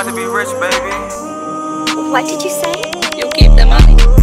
about to be rich, baby. What did you say? You keep the money.